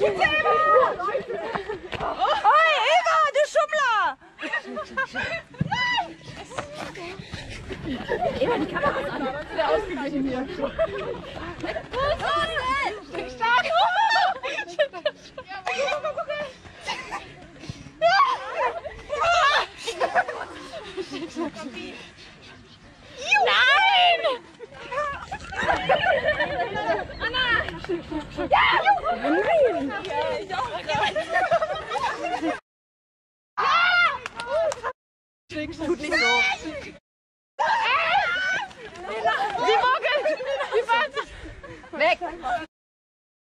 Hoi, Eva, du Schummler! Eva, die Kamera ist an. Sehr ausgeglichen hier. Ja, nicht nee! Die Morgen! Die Weg!